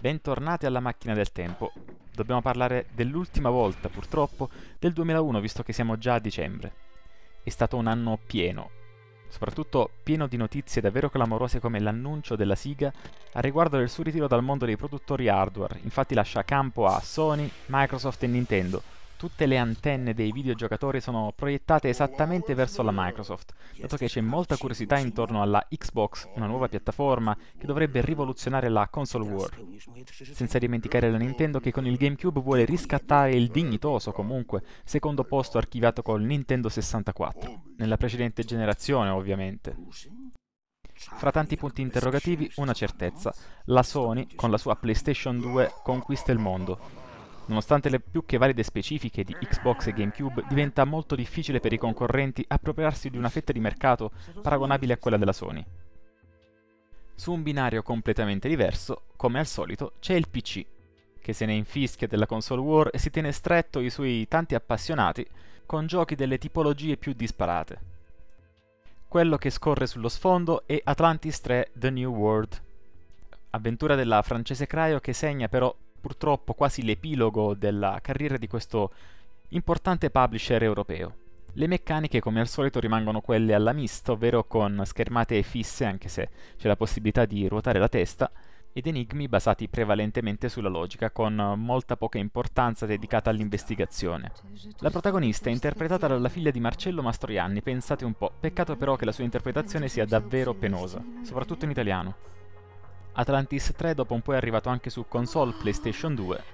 Bentornati alla macchina del tempo. Dobbiamo parlare dell'ultima volta, purtroppo, del 2001, visto che siamo già a dicembre. È stato un anno pieno, soprattutto pieno di notizie davvero clamorose come l'annuncio della SIGA a riguardo del suo ritiro dal mondo dei produttori hardware. Infatti lascia campo a Sony, Microsoft e Nintendo, tutte le antenne dei videogiocatori sono proiettate esattamente verso la Microsoft, dato che c'è molta curiosità intorno alla Xbox, una nuova piattaforma che dovrebbe rivoluzionare la console war. Senza dimenticare la Nintendo che con il GameCube vuole riscattare il dignitoso comunque secondo posto archiviato col Nintendo 64, nella precedente generazione ovviamente. Fra tanti punti interrogativi, una certezza. La Sony, con la sua PlayStation 2, conquista il mondo. Nonostante le più che valide specifiche di Xbox e GameCube, diventa molto difficile per i concorrenti appropriarsi di una fetta di mercato paragonabile a quella della Sony. Su un binario completamente diverso, come al solito, c'è il PC, che se ne infischia della console war e si tiene stretto i suoi tanti appassionati con giochi delle tipologie più disparate. Quello che scorre sullo sfondo è Atlantis 3 The New World, avventura della francese Cryo che segna però purtroppo quasi l'epilogo della carriera di questo importante publisher europeo. Le meccaniche come al solito rimangono quelle alla mista, ovvero con schermate fisse anche se c'è la possibilità di ruotare la testa, ed enigmi basati prevalentemente sulla logica, con molta poca importanza dedicata all'investigazione. La protagonista è interpretata dalla figlia di Marcello Mastroianni, pensate un po', peccato però che la sua interpretazione sia davvero penosa, soprattutto in italiano. Atlantis 3 dopo un po' è arrivato anche su console PlayStation 2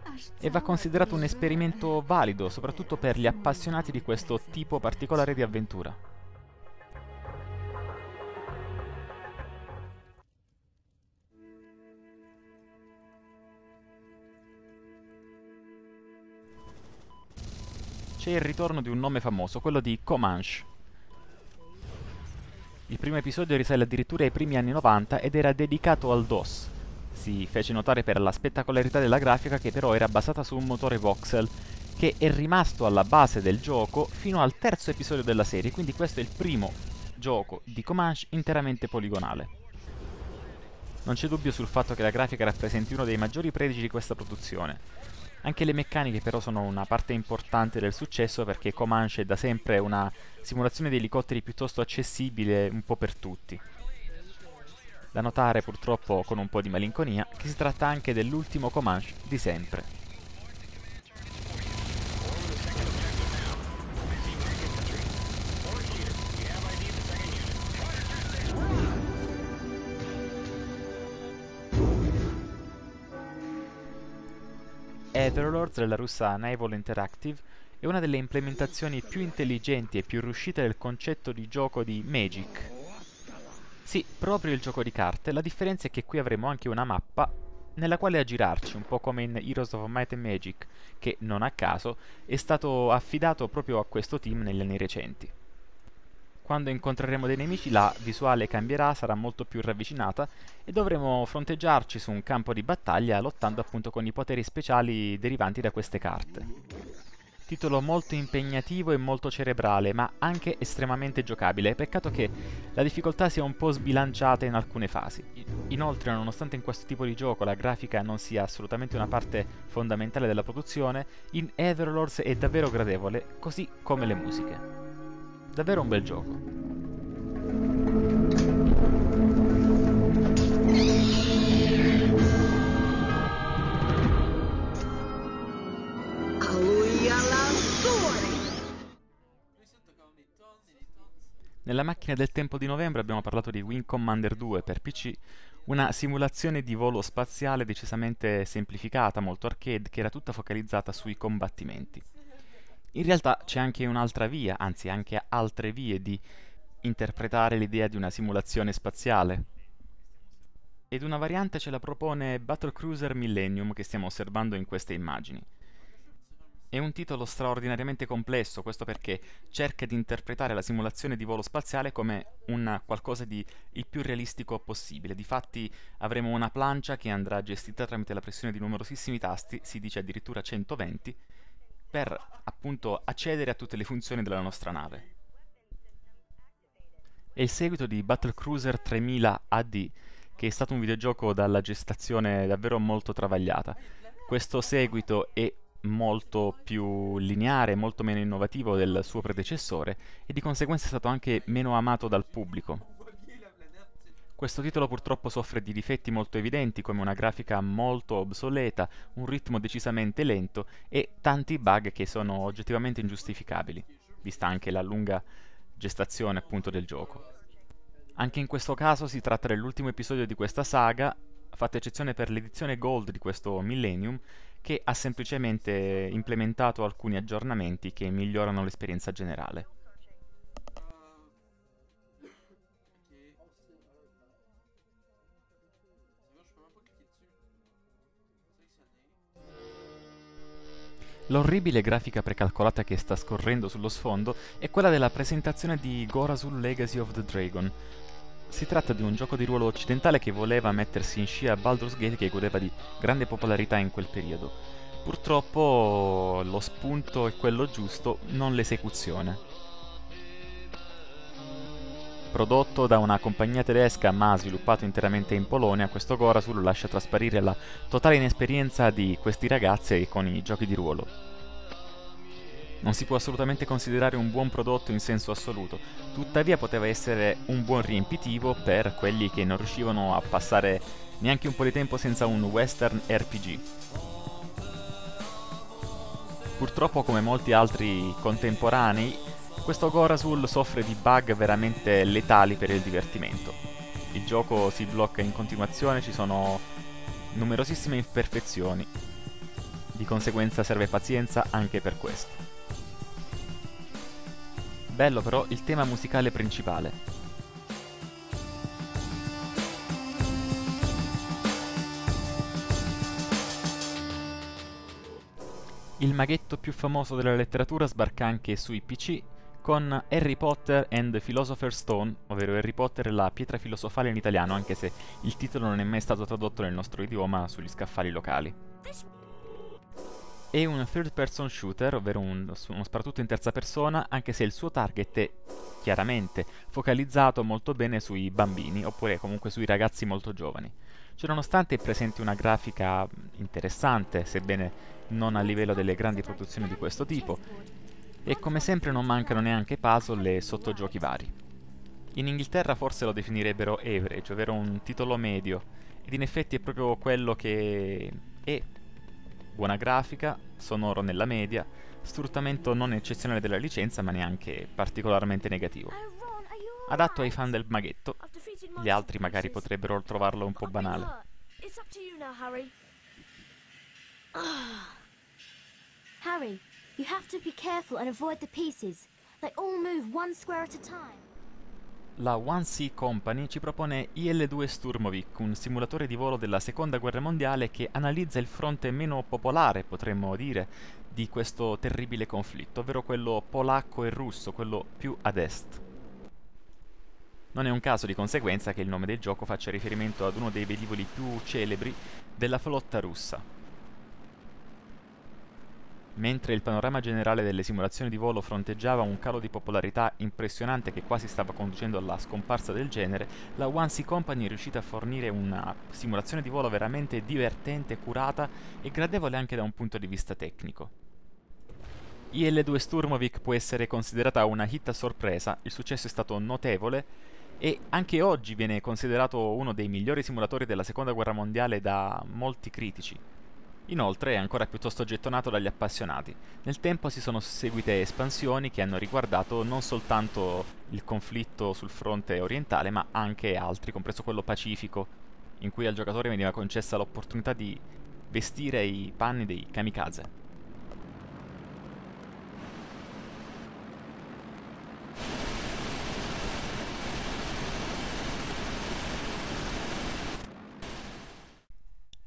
e va considerato un esperimento valido soprattutto per gli appassionati di questo tipo particolare di avventura. C'è il ritorno di un nome famoso, quello di Comanche, il primo episodio risale addirittura ai primi anni 90 ed era dedicato al DOS. Si fece notare per la spettacolarità della grafica che però era basata su un motore voxel che è rimasto alla base del gioco fino al terzo episodio della serie, quindi questo è il primo gioco di Comanche interamente poligonale. Non c'è dubbio sul fatto che la grafica rappresenti uno dei maggiori predici di questa produzione, anche le meccaniche però sono una parte importante del successo perché Comanche è da sempre una simulazione di elicotteri piuttosto accessibile un po' per tutti. Da notare purtroppo con un po' di malinconia che si tratta anche dell'ultimo Comanche di sempre. Etherlords della russa Naval Interactive è una delle implementazioni più intelligenti e più riuscite del concetto di gioco di Magic. Sì, proprio il gioco di carte, la differenza è che qui avremo anche una mappa nella quale aggirarci, un po' come in Heroes of Might and Magic, che non a caso è stato affidato proprio a questo team negli anni recenti. Quando incontreremo dei nemici la visuale cambierà, sarà molto più ravvicinata e dovremo fronteggiarci su un campo di battaglia lottando appunto con i poteri speciali derivanti da queste carte. Titolo molto impegnativo e molto cerebrale, ma anche estremamente giocabile. Peccato che la difficoltà sia un po' sbilanciata in alcune fasi. Inoltre, nonostante in questo tipo di gioco la grafica non sia assolutamente una parte fondamentale della produzione, in Everlords è davvero gradevole, così come le musiche. Davvero un bel gioco. Nella macchina del tempo di novembre abbiamo parlato di Wing Commander 2 per PC, una simulazione di volo spaziale decisamente semplificata, molto arcade, che era tutta focalizzata sui combattimenti. In realtà c'è anche un'altra via, anzi anche altre vie di interpretare l'idea di una simulazione spaziale. Ed una variante ce la propone Battlecruiser Millennium che stiamo osservando in queste immagini. È un titolo straordinariamente complesso, questo perché cerca di interpretare la simulazione di volo spaziale come un qualcosa di il più realistico possibile. Difatti avremo una plancia che andrà gestita tramite la pressione di numerosissimi tasti, si dice addirittura 120, per appunto accedere a tutte le funzioni della nostra nave. È il seguito di Battlecruiser 3000 AD, che è stato un videogioco dalla gestazione davvero molto travagliata. Questo seguito è molto più lineare, molto meno innovativo del suo predecessore e di conseguenza è stato anche meno amato dal pubblico. Questo titolo purtroppo soffre di difetti molto evidenti come una grafica molto obsoleta, un ritmo decisamente lento e tanti bug che sono oggettivamente ingiustificabili, vista anche la lunga gestazione appunto del gioco. Anche in questo caso si tratta dell'ultimo episodio di questa saga, fatta eccezione per l'edizione Gold di questo Millennium, che ha semplicemente implementato alcuni aggiornamenti che migliorano l'esperienza generale. L'orribile grafica precalcolata che sta scorrendo sullo sfondo è quella della presentazione di Gorazul Legacy of the Dragon. Si tratta di un gioco di ruolo occidentale che voleva mettersi in scia a Baldur's Gate che godeva di grande popolarità in quel periodo. Purtroppo lo spunto è quello giusto, non l'esecuzione. Prodotto da una compagnia tedesca ma sviluppato interamente in Polonia, questo Gorasul lascia trasparire la totale inesperienza di questi ragazzi con i giochi di ruolo. Non si può assolutamente considerare un buon prodotto in senso assoluto, tuttavia poteva essere un buon riempitivo per quelli che non riuscivano a passare neanche un po' di tempo senza un western RPG. Purtroppo come molti altri contemporanei, questo Gorasul soffre di bug veramente letali per il divertimento. Il gioco si blocca in continuazione, ci sono numerosissime imperfezioni. Di conseguenza serve pazienza anche per questo. Bello però il tema musicale principale, Il maghetto più famoso della letteratura sbarca anche sui PC con Harry Potter and the Philosopher's Stone, ovvero Harry Potter e la pietra filosofale in italiano, anche se il titolo non è mai stato tradotto nel nostro idioma sugli scaffali locali. È un third person shooter, ovvero un, uno sparatutto in terza persona, anche se il suo target è chiaramente focalizzato molto bene sui bambini, oppure comunque sui ragazzi molto giovani. Ciononostante è presente una grafica interessante, sebbene non a livello delle grandi produzioni di questo tipo, e come sempre non mancano neanche puzzle e sottogiochi vari. In Inghilterra forse lo definirebbero average, ovvero un titolo medio, ed in effetti è proprio quello che è buona grafica, sonoro nella media, sfruttamento non eccezionale della licenza ma neanche particolarmente negativo. Adatto ai fan del maghetto, gli altri magari potrebbero trovarlo un po' banale. Harry, You have to be careful and avoid the pieces. They all move one square at a time. La One Sea Company ci propone IL-2 Sturmovik, un simulatore di volo della Seconda Guerra Mondiale che analizza il fronte meno popolare, potremmo dire, di questo terribile conflitto, ovvero quello polacco e russo, quello più ad est. Non è un caso di conseguenza che il nome del gioco faccia riferimento ad uno dei velivoli più celebri della flotta russa, Mentre il panorama generale delle simulazioni di volo fronteggiava un calo di popolarità impressionante che quasi stava conducendo alla scomparsa del genere, la One Sea Company è riuscita a fornire una simulazione di volo veramente divertente, curata e gradevole anche da un punto di vista tecnico. IL-2 Sturmovik può essere considerata una hit a sorpresa, il successo è stato notevole e anche oggi viene considerato uno dei migliori simulatori della seconda guerra mondiale da molti critici. Inoltre è ancora piuttosto gettonato dagli appassionati. Nel tempo si sono seguite espansioni che hanno riguardato non soltanto il conflitto sul fronte orientale, ma anche altri, compreso quello pacifico, in cui al giocatore veniva concessa l'opportunità di vestire i panni dei kamikaze.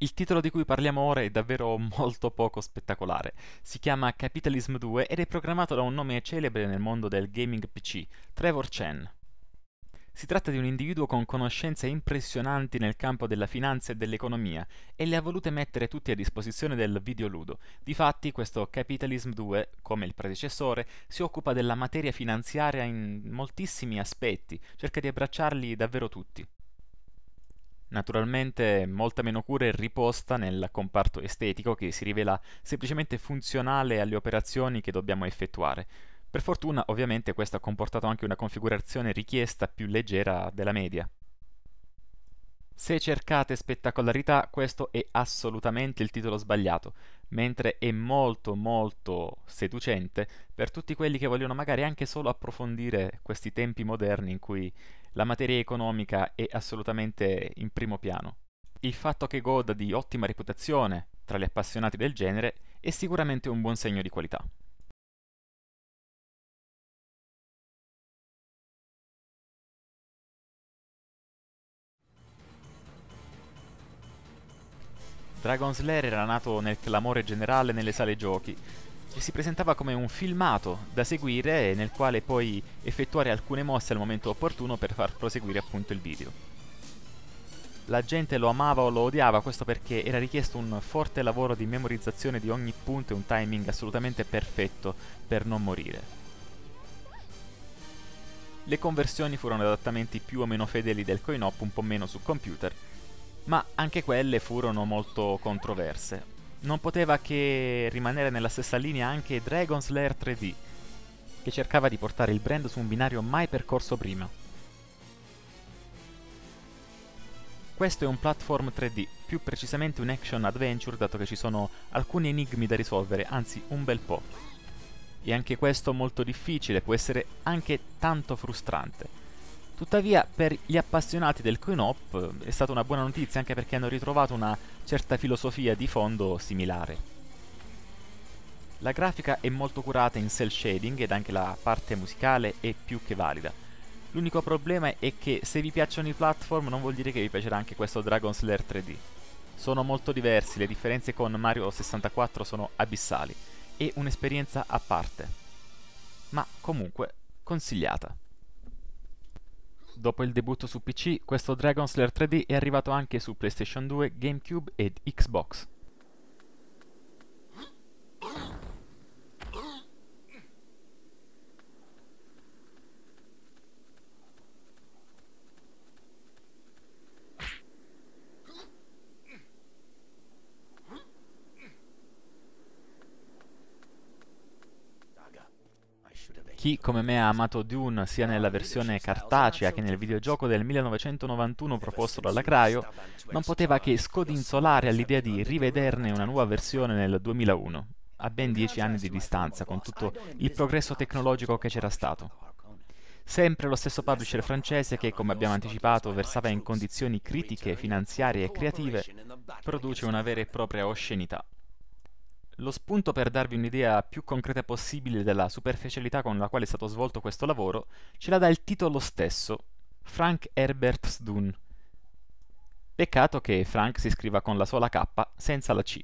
Il titolo di cui parliamo ora è davvero molto poco spettacolare. Si chiama Capitalism 2 ed è programmato da un nome celebre nel mondo del gaming PC, Trevor Chen. Si tratta di un individuo con conoscenze impressionanti nel campo della finanza e dell'economia e le ha volute mettere tutti a disposizione del videoludo. Difatti questo Capitalism 2, come il predecessore, si occupa della materia finanziaria in moltissimi aspetti, cerca di abbracciarli davvero tutti. Naturalmente molta meno cura è riposta nel comparto estetico che si rivela semplicemente funzionale alle operazioni che dobbiamo effettuare. Per fortuna ovviamente questo ha comportato anche una configurazione richiesta più leggera della media. Se cercate spettacolarità, questo è assolutamente il titolo sbagliato, mentre è molto molto seducente per tutti quelli che vogliono magari anche solo approfondire questi tempi moderni in cui la materia economica è assolutamente in primo piano. Il fatto che goda di ottima reputazione tra gli appassionati del genere è sicuramente un buon segno di qualità. Dragon Slayer era nato nel clamore generale nelle sale giochi e si presentava come un filmato da seguire nel quale poi effettuare alcune mosse al momento opportuno per far proseguire appunto il video. La gente lo amava o lo odiava, questo perché era richiesto un forte lavoro di memorizzazione di ogni punto e un timing assolutamente perfetto per non morire. Le conversioni furono adattamenti più o meno fedeli del coin-op, un po' meno su computer, ma anche quelle furono molto controverse. Non poteva che rimanere nella stessa linea anche Dragon Slayer 3D, che cercava di portare il brand su un binario mai percorso prima. Questo è un platform 3D, più precisamente un action adventure dato che ci sono alcuni enigmi da risolvere, anzi un bel po'. E anche questo molto difficile, può essere anche tanto frustrante. Tuttavia, per gli appassionati del coin-op è stata una buona notizia anche perché hanno ritrovato una certa filosofia di fondo similare. La grafica è molto curata in cell shading ed anche la parte musicale è più che valida. L'unico problema è che se vi piacciono i platform non vuol dire che vi piacerà anche questo Dragon Slayer 3D. Sono molto diversi, le differenze con Mario 64 sono abissali. È un'esperienza a parte. Ma comunque consigliata. Dopo il debutto su PC, questo Dragon Slayer 3D è arrivato anche su PlayStation 2, GameCube ed Xbox. Chi come me ha amato Dune sia nella versione cartacea che nel videogioco del 1991 proposto dalla Cryo, non poteva che scodinzolare all'idea di rivederne una nuova versione nel 2001, a ben dieci anni di distanza, con tutto il progresso tecnologico che c'era stato. Sempre lo stesso publisher francese che, come abbiamo anticipato, versava in condizioni critiche, finanziarie e creative, produce una vera e propria oscenità. Lo spunto per darvi un'idea più concreta possibile della superficialità con la quale è stato svolto questo lavoro ce la dà il titolo stesso, Frank Herbert Dune. Peccato che Frank si scriva con la sola K senza la C.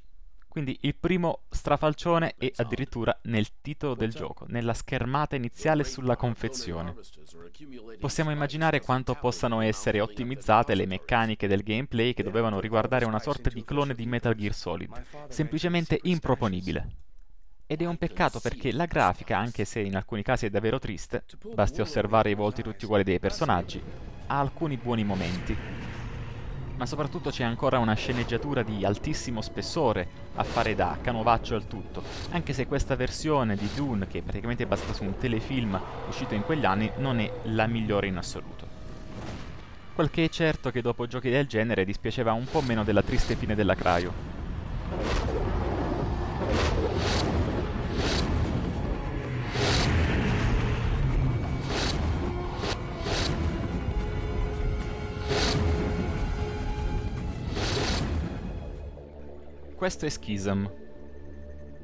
Quindi il primo strafalcione è addirittura nel titolo del gioco, nella schermata iniziale sulla confezione. Possiamo immaginare quanto possano essere ottimizzate le meccaniche del gameplay che dovevano riguardare una sorta di clone di Metal Gear Solid, semplicemente improponibile. Ed è un peccato perché la grafica, anche se in alcuni casi è davvero triste, basti osservare i volti tutti uguali dei personaggi, ha alcuni buoni momenti ma soprattutto c'è ancora una sceneggiatura di altissimo spessore a fare da canovaccio al tutto, anche se questa versione di Dune, che è praticamente basata su un telefilm uscito in quegli anni, non è la migliore in assoluto. Quel che è certo che dopo giochi del genere dispiaceva un po' meno della triste fine della Cryo. Questo è Schism.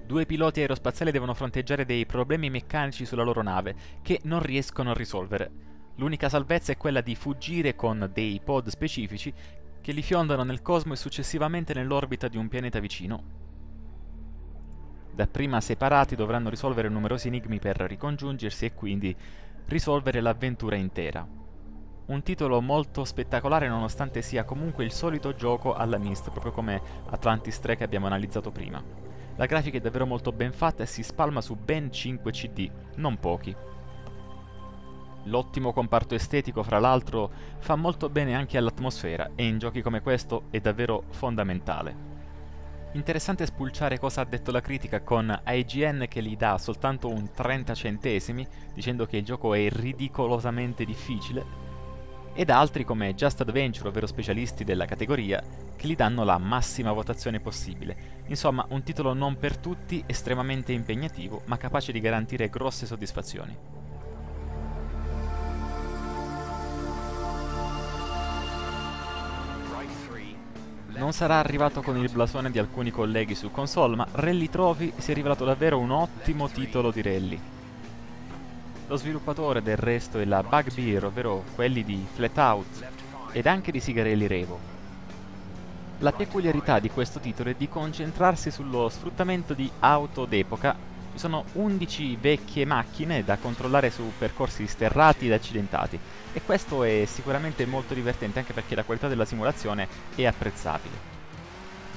Due piloti aerospaziali devono fronteggiare dei problemi meccanici sulla loro nave che non riescono a risolvere. L'unica salvezza è quella di fuggire con dei pod specifici che li fiondano nel cosmo e successivamente nell'orbita di un pianeta vicino. Dapprima separati dovranno risolvere numerosi enigmi per ricongiungersi e quindi risolvere l'avventura intera. Un titolo molto spettacolare nonostante sia comunque il solito gioco alla Myst, proprio come Atlantis 3 che abbiamo analizzato prima. La grafica è davvero molto ben fatta e si spalma su ben 5 CD, non pochi. L'ottimo comparto estetico, fra l'altro, fa molto bene anche all'atmosfera e in giochi come questo è davvero fondamentale. Interessante spulciare cosa ha detto la critica con IGN che gli dà soltanto un 30 centesimi, dicendo che il gioco è ridicolosamente difficile, ed altri come Just Adventure, ovvero specialisti della categoria, che gli danno la massima votazione possibile. Insomma, un titolo non per tutti, estremamente impegnativo, ma capace di garantire grosse soddisfazioni. Non sarà arrivato con il blasone di alcuni colleghi su console, ma Rally Trophy si è rivelato davvero un ottimo titolo di rally. Lo sviluppatore del resto è la Bugbear, ovvero quelli di Flatout ed anche di Sigarelli Revo. La peculiarità di questo titolo è di concentrarsi sullo sfruttamento di auto d'epoca. Ci sono 11 vecchie macchine da controllare su percorsi sterrati ed accidentati e questo è sicuramente molto divertente anche perché la qualità della simulazione è apprezzabile.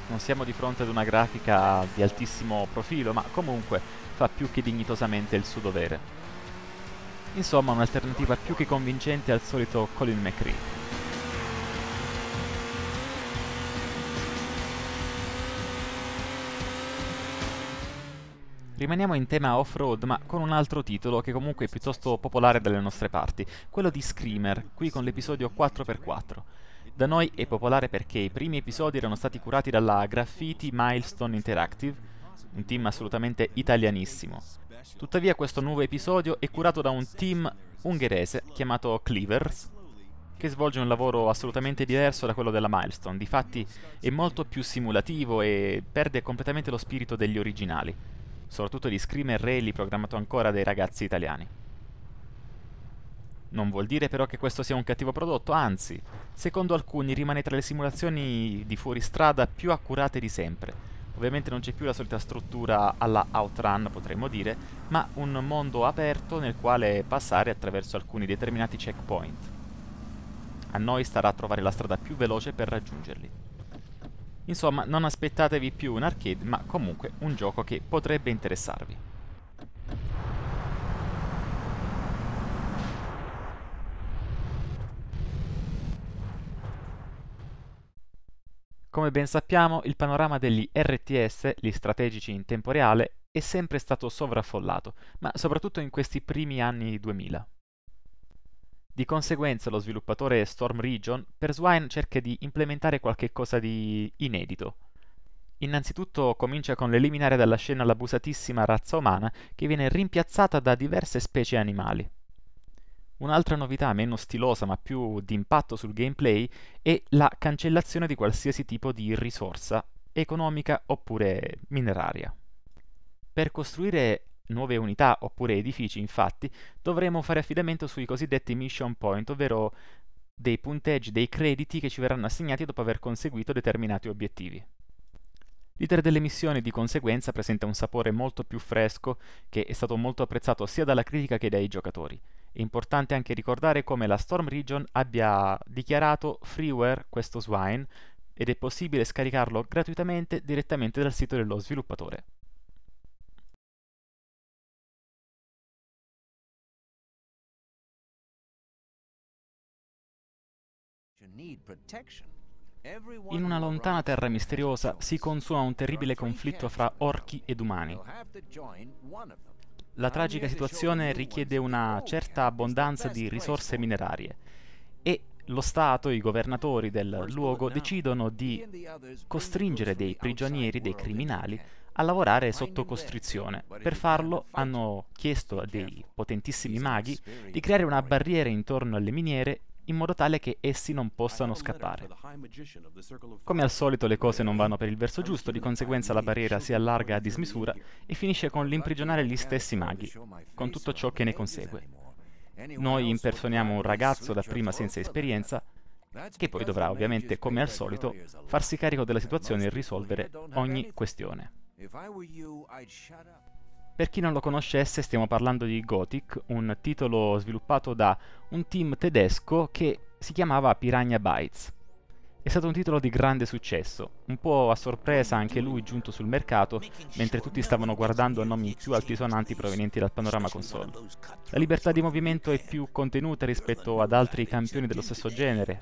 Non siamo di fronte ad una grafica di altissimo profilo, ma comunque fa più che dignitosamente il suo dovere. Insomma, un'alternativa più che convincente al solito Colin McRae. Rimaniamo in tema off-road, ma con un altro titolo che comunque è piuttosto popolare dalle nostre parti, quello di Screamer, qui con l'episodio 4x4. Da noi è popolare perché i primi episodi erano stati curati dalla Graffiti Milestone Interactive, un team assolutamente italianissimo. Tuttavia questo nuovo episodio è curato da un team ungherese chiamato Cleavers, che svolge un lavoro assolutamente diverso da quello della Milestone, difatti è molto più simulativo e perde completamente lo spirito degli originali, soprattutto di Screamer Rally programmato ancora dai ragazzi italiani. Non vuol dire però che questo sia un cattivo prodotto, anzi, secondo alcuni rimane tra le simulazioni di fuoristrada più accurate di sempre, Ovviamente non c'è più la solita struttura alla Outrun, potremmo dire, ma un mondo aperto nel quale passare attraverso alcuni determinati checkpoint. A noi starà a trovare la strada più veloce per raggiungerli. Insomma, non aspettatevi più un arcade, ma comunque un gioco che potrebbe interessarvi. Come ben sappiamo, il panorama degli RTS, gli strategici in tempo reale, è sempre stato sovraffollato, ma soprattutto in questi primi anni 2000. Di conseguenza lo sviluppatore Storm Region per Swine cerca di implementare qualche cosa di inedito. Innanzitutto comincia con l'eliminare dalla scena l'abusatissima razza umana che viene rimpiazzata da diverse specie animali. Un'altra novità meno stilosa ma più di impatto sul gameplay è la cancellazione di qualsiasi tipo di risorsa, economica oppure mineraria. Per costruire nuove unità oppure edifici, infatti, dovremo fare affidamento sui cosiddetti mission point, ovvero dei punteggi, dei crediti che ci verranno assegnati dopo aver conseguito determinati obiettivi. L'iter delle missioni di conseguenza presenta un sapore molto più fresco che è stato molto apprezzato sia dalla critica che dai giocatori. È importante anche ricordare come la Storm Region abbia dichiarato freeware questo Swine ed è possibile scaricarlo gratuitamente direttamente dal sito dello sviluppatore. In una lontana terra misteriosa si consuma un terribile conflitto fra orchi ed umani. La tragica situazione richiede una certa abbondanza di risorse minerarie e lo Stato, i governatori del luogo decidono di costringere dei prigionieri, dei criminali, a lavorare sotto costrizione. Per farlo hanno chiesto a dei potentissimi maghi di creare una barriera intorno alle miniere in modo tale che essi non possano scappare. Come al solito le cose non vanno per il verso giusto, di conseguenza la barriera si allarga a dismisura e finisce con l'imprigionare gli stessi maghi, con tutto ciò che ne consegue. Noi impersoniamo un ragazzo dapprima senza esperienza, che poi dovrà ovviamente, come al solito, farsi carico della situazione e risolvere ogni questione. Per chi non lo conoscesse, stiamo parlando di Gothic, un titolo sviluppato da un team tedesco che si chiamava Piranha Bytes. È stato un titolo di grande successo, un po' a sorpresa anche lui giunto sul mercato, mentre tutti stavano guardando nomi più altisonanti provenienti dal panorama console. La libertà di movimento è più contenuta rispetto ad altri campioni dello stesso genere,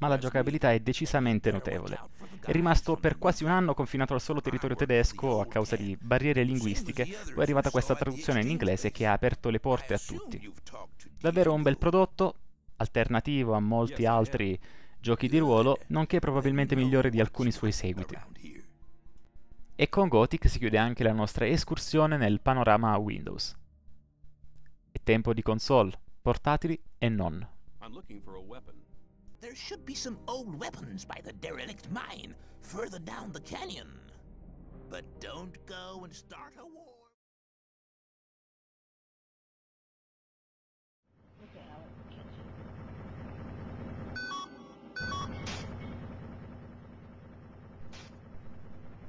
ma la giocabilità è decisamente notevole. È rimasto per quasi un anno confinato al solo territorio tedesco a causa di barriere linguistiche, poi è arrivata questa traduzione in inglese che ha aperto le porte a tutti. Davvero un bel prodotto, alternativo a molti altri giochi di ruolo, nonché probabilmente migliore di alcuni suoi seguiti. E con Gothic si chiude anche la nostra escursione nel panorama Windows. È tempo di console, portatili e non. There should be some old weapons by the derelict mine further down the canyon. But don't go and start a war.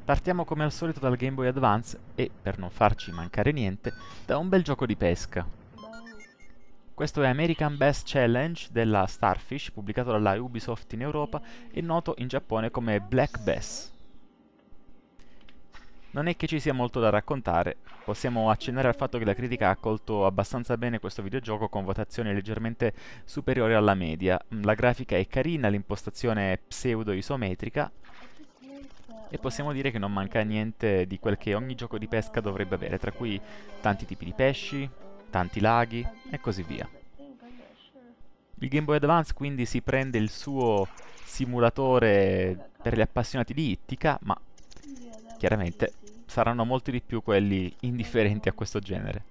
Partiamo come al solito dal Game Boy Advance e, per non farci mancare niente, da un bel gioco di pesca. Questo è American Best Challenge della Starfish, pubblicato dalla Ubisoft in Europa e noto in Giappone come Black Bass. Non è che ci sia molto da raccontare, possiamo accennare al fatto che la critica ha accolto abbastanza bene questo videogioco con votazioni leggermente superiori alla media. La grafica è carina, l'impostazione è pseudo-isometrica e possiamo dire che non manca niente di quel che ogni gioco di pesca dovrebbe avere, tra cui tanti tipi di pesci, tanti laghi e così via. Il Game Boy Advance quindi si prende il suo simulatore per gli appassionati di Ittica, ma chiaramente saranno molti di più quelli indifferenti a questo genere.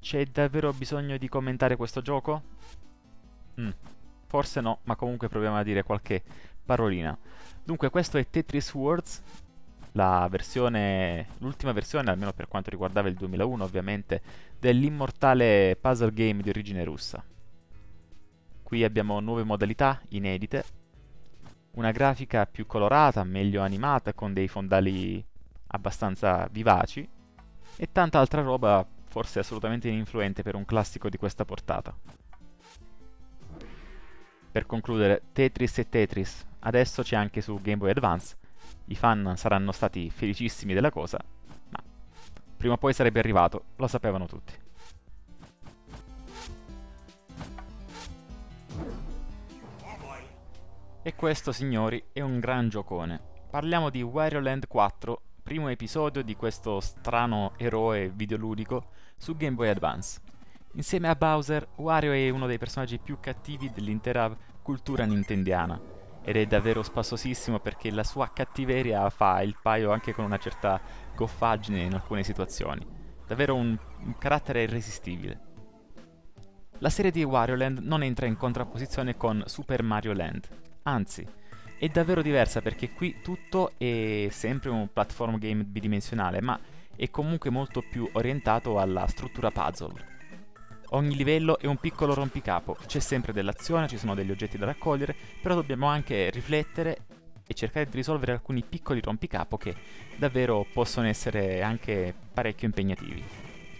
C'è davvero bisogno di commentare questo gioco? Mm, forse no, ma comunque proviamo a dire qualche parolina. Dunque, questo è Tetris Worlds, la versione, l'ultima versione, almeno per quanto riguardava il 2001 ovviamente, dell'immortale puzzle game di origine russa. Qui abbiamo nuove modalità inedite, una grafica più colorata, meglio animata, con dei fondali abbastanza vivaci, e tanta altra roba forse assolutamente ininfluente per un classico di questa portata. Per concludere, Tetris e Tetris, adesso c'è anche su Game Boy Advance, i fan saranno stati felicissimi della cosa, ma prima o poi sarebbe arrivato, lo sapevano tutti. E questo, signori, è un gran giocone. Parliamo di Wario Land 4, primo episodio di questo strano eroe videoludico su Game Boy Advance. Insieme a Bowser, Wario è uno dei personaggi più cattivi dell'intera cultura nintendiana ed è davvero spassosissimo perché la sua cattiveria fa il paio anche con una certa goffaggine in alcune situazioni. Davvero un, un carattere irresistibile. La serie di Wario Land non entra in contrapposizione con Super Mario Land, anzi, è davvero diversa perché qui tutto è sempre un platform game bidimensionale, ma è comunque molto più orientato alla struttura puzzle. Ogni livello è un piccolo rompicapo, c'è sempre dell'azione, ci sono degli oggetti da raccogliere, però dobbiamo anche riflettere e cercare di risolvere alcuni piccoli rompicapo che davvero possono essere anche parecchio impegnativi.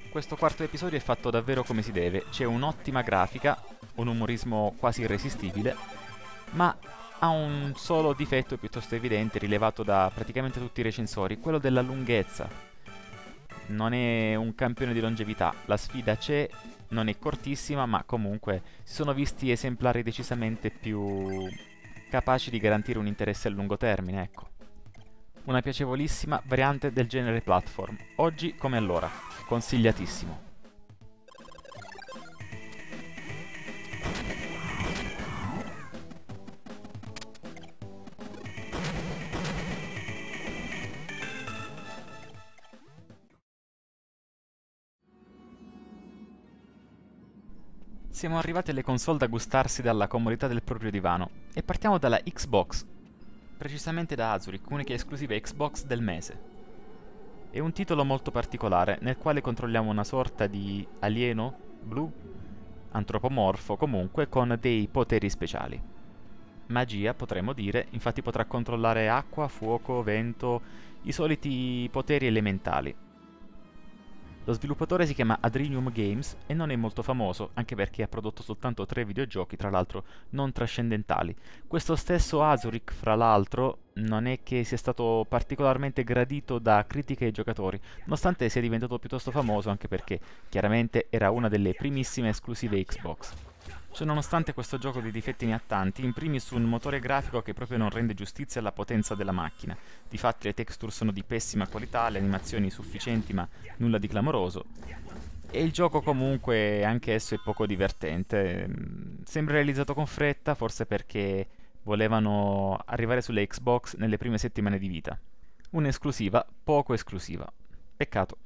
Questo quarto episodio è fatto davvero come si deve, c'è un'ottima grafica, un umorismo quasi irresistibile, ma ha un solo difetto piuttosto evidente rilevato da praticamente tutti i recensori, quello della lunghezza. Non è un campione di longevità, la sfida c'è, non è cortissima, ma comunque si sono visti esemplari decisamente più capaci di garantire un interesse a lungo termine, ecco. Una piacevolissima variante del genere platform, oggi come allora, consigliatissimo. Siamo arrivati alle console da gustarsi dalla comodità del proprio divano e partiamo dalla Xbox, precisamente da Azuric, unica esclusiva Xbox del mese. È un titolo molto particolare nel quale controlliamo una sorta di alieno blu, antropomorfo comunque, con dei poteri speciali. Magia potremmo dire, infatti potrà controllare acqua, fuoco, vento, i soliti poteri elementali. Lo sviluppatore si chiama Adrenium Games e non è molto famoso, anche perché ha prodotto soltanto tre videogiochi, tra l'altro non trascendentali. Questo stesso Azuric, fra l'altro, non è che sia stato particolarmente gradito da critiche e giocatori, nonostante sia diventato piuttosto famoso anche perché chiaramente era una delle primissime esclusive Xbox. Cioè, nonostante questo gioco di difetti ne ha tanti, in primis un motore grafico che proprio non rende giustizia alla potenza della macchina. Difatti le texture sono di pessima qualità, le animazioni sufficienti ma nulla di clamoroso. E il gioco comunque anche esso è poco divertente. Sembra realizzato con fretta, forse perché volevano arrivare sulle Xbox nelle prime settimane di vita. Un'esclusiva poco esclusiva. Peccato.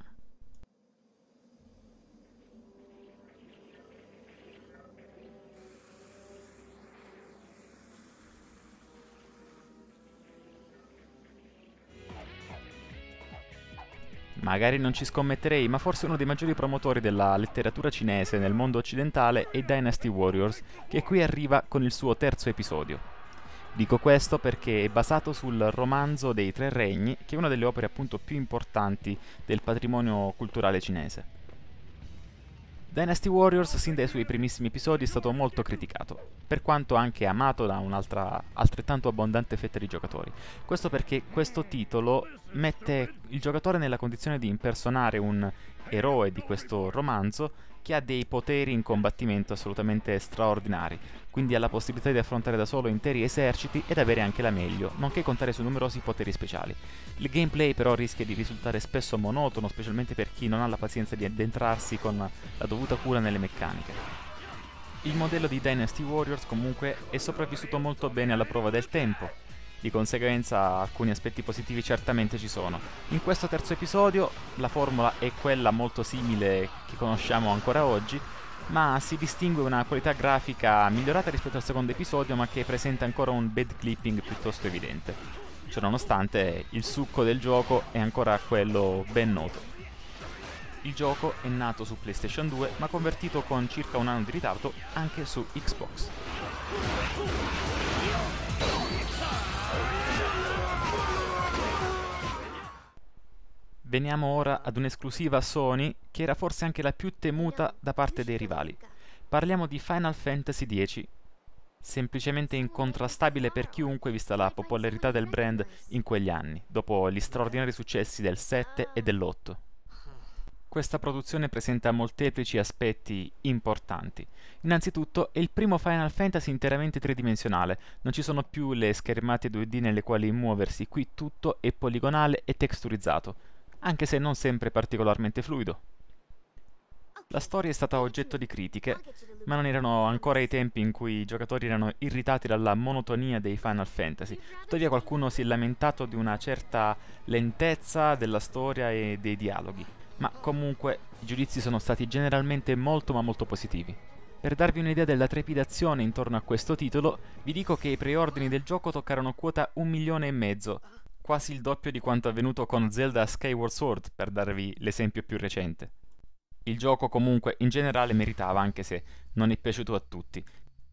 Magari non ci scommetterei, ma forse uno dei maggiori promotori della letteratura cinese nel mondo occidentale è Dynasty Warriors, che qui arriva con il suo terzo episodio. Dico questo perché è basato sul romanzo dei Tre Regni, che è una delle opere appunto più importanti del patrimonio culturale cinese. Dynasty Warriors sin dai suoi primissimi episodi è stato molto criticato, per quanto anche amato da un'altra altrettanto abbondante fetta di giocatori. Questo perché questo titolo mette il giocatore nella condizione di impersonare un eroe di questo romanzo che ha dei poteri in combattimento assolutamente straordinari, quindi ha la possibilità di affrontare da solo interi eserciti ed avere anche la meglio, nonché contare su numerosi poteri speciali. Il gameplay però rischia di risultare spesso monotono, specialmente per chi non ha la pazienza di addentrarsi con la dovuta cura nelle meccaniche. Il modello di Dynasty Warriors comunque è sopravvissuto molto bene alla prova del tempo, di conseguenza alcuni aspetti positivi certamente ci sono. In questo terzo episodio la formula è quella molto simile che conosciamo ancora oggi, ma si distingue una qualità grafica migliorata rispetto al secondo episodio, ma che presenta ancora un bad clipping piuttosto evidente. Ciononostante, il succo del gioco è ancora quello ben noto. Il gioco è nato su PlayStation 2, ma convertito con circa un anno di ritardo anche su Xbox. Veniamo ora ad un'esclusiva Sony che era forse anche la più temuta da parte dei rivali. Parliamo di Final Fantasy X, semplicemente incontrastabile per chiunque vista la popolarità del brand in quegli anni, dopo gli straordinari successi del 7 e dell'8. Questa produzione presenta molteplici aspetti importanti. Innanzitutto è il primo Final Fantasy interamente tridimensionale, non ci sono più le schermate 2D nelle quali muoversi, qui tutto è poligonale e texturizzato anche se non sempre particolarmente fluido. La storia è stata oggetto di critiche, ma non erano ancora i tempi in cui i giocatori erano irritati dalla monotonia dei Final Fantasy. Tuttavia qualcuno si è lamentato di una certa lentezza della storia e dei dialoghi, ma comunque i giudizi sono stati generalmente molto ma molto positivi. Per darvi un'idea della trepidazione intorno a questo titolo, vi dico che i preordini del gioco toccarono quota un milione e mezzo, quasi il doppio di quanto avvenuto con Zelda Skyward Sword, per darvi l'esempio più recente. Il gioco comunque in generale meritava, anche se non è piaciuto a tutti.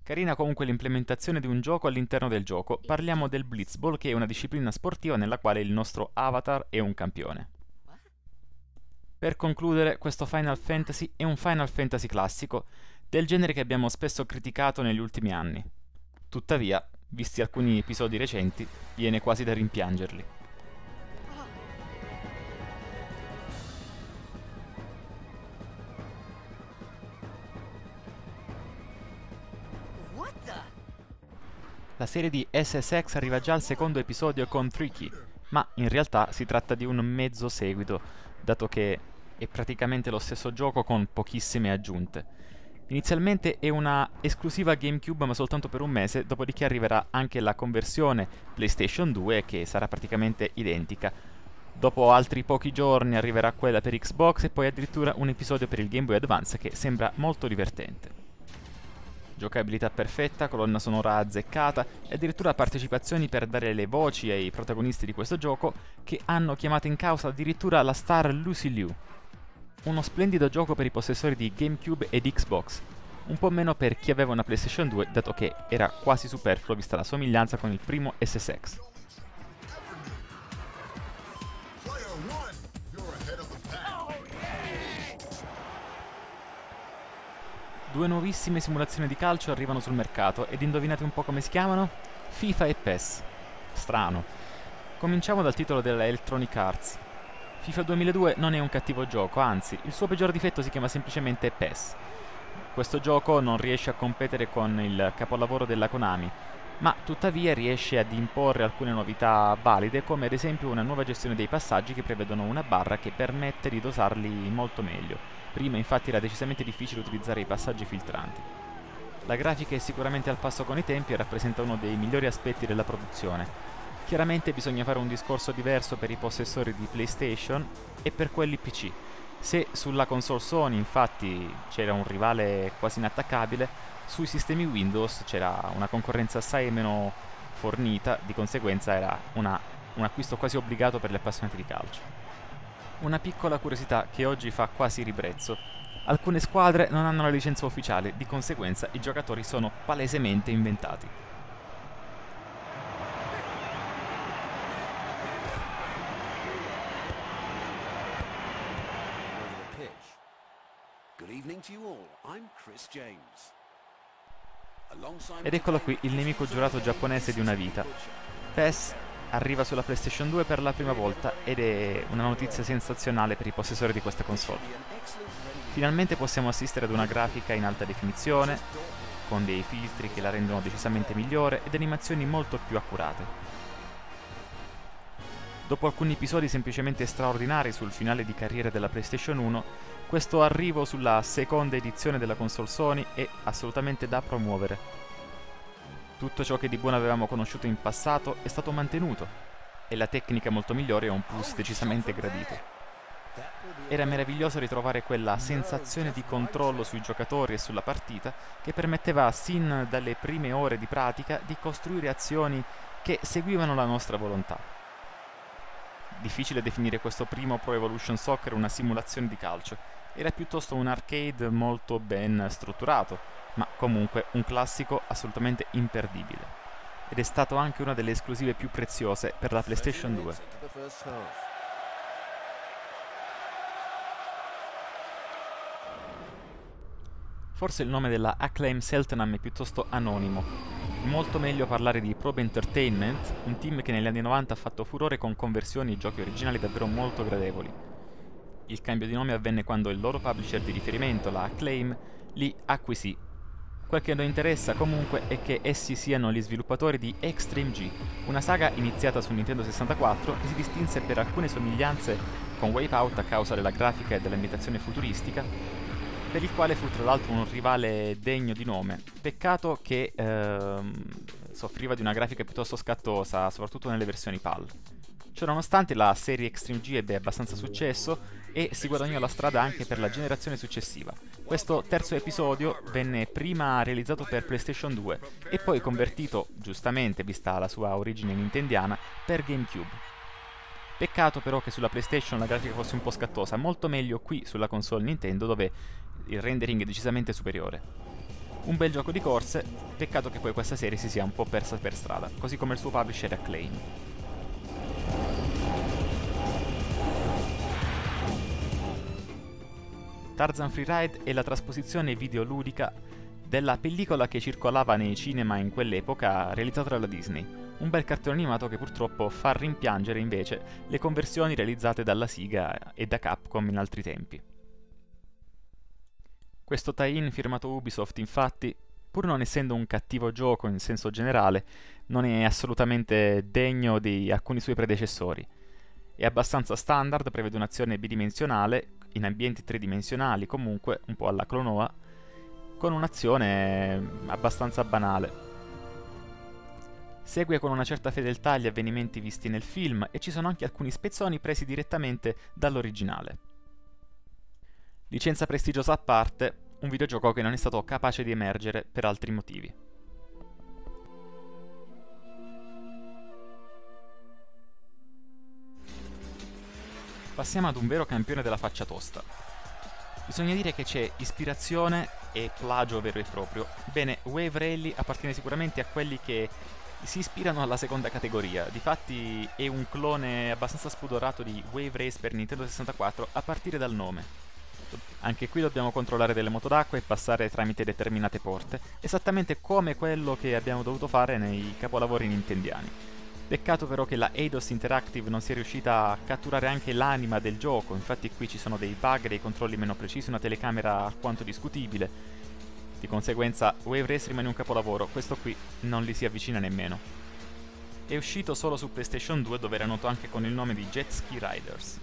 Carina comunque l'implementazione di un gioco all'interno del gioco, parliamo del Blitzball che è una disciplina sportiva nella quale il nostro avatar è un campione. Per concludere, questo Final Fantasy è un Final Fantasy classico, del genere che abbiamo spesso criticato negli ultimi anni. Tuttavia, visti alcuni episodi recenti, viene quasi da rimpiangerli. La serie di SSX arriva già al secondo episodio con Tricky, ma in realtà si tratta di un mezzo seguito, dato che è praticamente lo stesso gioco con pochissime aggiunte. Inizialmente è una esclusiva GameCube ma soltanto per un mese, dopodiché arriverà anche la conversione PlayStation 2 che sarà praticamente identica. Dopo altri pochi giorni arriverà quella per Xbox e poi addirittura un episodio per il Game Boy Advance che sembra molto divertente. Giocabilità perfetta, colonna sonora azzeccata e addirittura partecipazioni per dare le voci ai protagonisti di questo gioco che hanno chiamato in causa addirittura la star Lucy Liu, uno splendido gioco per i possessori di GameCube ed Xbox, un po' meno per chi aveva una PlayStation 2 dato che era quasi superfluo vista la somiglianza con il primo SSX. Due nuovissime simulazioni di calcio arrivano sul mercato ed indovinate un po' come si chiamano? FIFA e PES. Strano. Cominciamo dal titolo della Electronic Arts, FIFA 2002 non è un cattivo gioco, anzi, il suo peggior difetto si chiama semplicemente PES. Questo gioco non riesce a competere con il capolavoro della Konami, ma tuttavia riesce ad imporre alcune novità valide, come ad esempio una nuova gestione dei passaggi che prevedono una barra che permette di dosarli molto meglio. Prima infatti era decisamente difficile utilizzare i passaggi filtranti. La grafica è sicuramente al passo con i tempi e rappresenta uno dei migliori aspetti della produzione. Chiaramente bisogna fare un discorso diverso per i possessori di PlayStation e per quelli PC. Se sulla console Sony infatti c'era un rivale quasi inattaccabile, sui sistemi Windows c'era una concorrenza assai meno fornita, di conseguenza era una, un acquisto quasi obbligato per gli appassionati di calcio. Una piccola curiosità che oggi fa quasi ribrezzo. Alcune squadre non hanno la licenza ufficiale, di conseguenza i giocatori sono palesemente inventati. Ed eccolo qui, il nemico giurato giapponese di una vita. PES arriva sulla PlayStation 2 per la prima volta ed è una notizia sensazionale per i possessori di questa console. Finalmente possiamo assistere ad una grafica in alta definizione, con dei filtri che la rendono decisamente migliore ed animazioni molto più accurate. Dopo alcuni episodi semplicemente straordinari sul finale di carriera della PlayStation 1, questo arrivo sulla seconda edizione della console Sony è assolutamente da promuovere. Tutto ciò che di buono avevamo conosciuto in passato è stato mantenuto e la tecnica molto migliore è un plus decisamente gradito. Era meraviglioso ritrovare quella sensazione di controllo sui giocatori e sulla partita che permetteva sin dalle prime ore di pratica di costruire azioni che seguivano la nostra volontà. Difficile definire questo primo Pro Evolution Soccer una simulazione di calcio, era piuttosto un arcade molto ben strutturato, ma comunque un classico assolutamente imperdibile. Ed è stato anche una delle esclusive più preziose per la PlayStation 2. Forse il nome della Acclaim Seltenham è piuttosto anonimo. Molto meglio parlare di Probe Entertainment, un team che negli anni 90 ha fatto furore con conversioni e giochi originali davvero molto gradevoli. Il cambio di nome avvenne quando il loro publisher di riferimento, la Acclaim, li acquisì Quel che non interessa comunque è che essi siano gli sviluppatori di Extreme G, una saga iniziata su Nintendo 64 che si distinse per alcune somiglianze con Wipeout a causa della grafica e dell'ambientazione futuristica, per il quale fu tra l'altro un rivale degno di nome. Peccato che ehm, soffriva di una grafica piuttosto scattosa, soprattutto nelle versioni PAL. Ciononostante la serie Extreme G ebbe abbastanza successo e si guadagnò la strada anche per la generazione successiva. Questo terzo episodio venne prima realizzato per PlayStation 2 e poi convertito, giustamente vista la sua origine nintendiana, per GameCube. Peccato però che sulla PlayStation la grafica fosse un po' scattosa, molto meglio qui sulla console Nintendo dove il rendering è decisamente superiore. Un bel gioco di corse, peccato che poi questa serie si sia un po' persa per strada, così come il suo publisher Acclaim. Tarzan Freeride è la trasposizione videoludica della pellicola che circolava nei cinema in quell'epoca realizzata dalla Disney, un bel cartone animato che purtroppo fa rimpiangere invece le conversioni realizzate dalla Siga e da Capcom in altri tempi. Questo tie-in firmato Ubisoft infatti, pur non essendo un cattivo gioco in senso generale, non è assolutamente degno di alcuni suoi predecessori. È abbastanza standard, prevede un'azione bidimensionale, in ambienti tridimensionali, comunque un po' alla Clonoa, con un'azione abbastanza banale. Segue con una certa fedeltà agli avvenimenti visti nel film e ci sono anche alcuni spezzoni presi direttamente dall'originale. Licenza prestigiosa a parte, un videogioco che non è stato capace di emergere per altri motivi. Passiamo ad un vero campione della faccia tosta. Bisogna dire che c'è ispirazione e plagio vero e proprio. Bene, Wave Rally appartiene sicuramente a quelli che si ispirano alla seconda categoria. Difatti è un clone abbastanza spudorato di Wave Race per Nintendo 64 a partire dal nome. Anche qui dobbiamo controllare delle moto d'acqua e passare tramite determinate porte, esattamente come quello che abbiamo dovuto fare nei capolavori nintendiani. Peccato però che la Eidos Interactive non sia riuscita a catturare anche l'anima del gioco, infatti qui ci sono dei bug, dei controlli meno precisi, una telecamera alquanto discutibile. Di conseguenza Wave Race rimane un capolavoro, questo qui non li si avvicina nemmeno. È uscito solo su PlayStation 2 dove era noto anche con il nome di Jet Ski Riders.